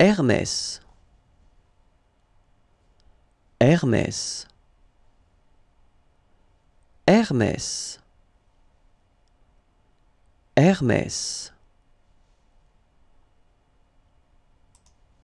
Hermès. Hermès. Hermès. Hermès.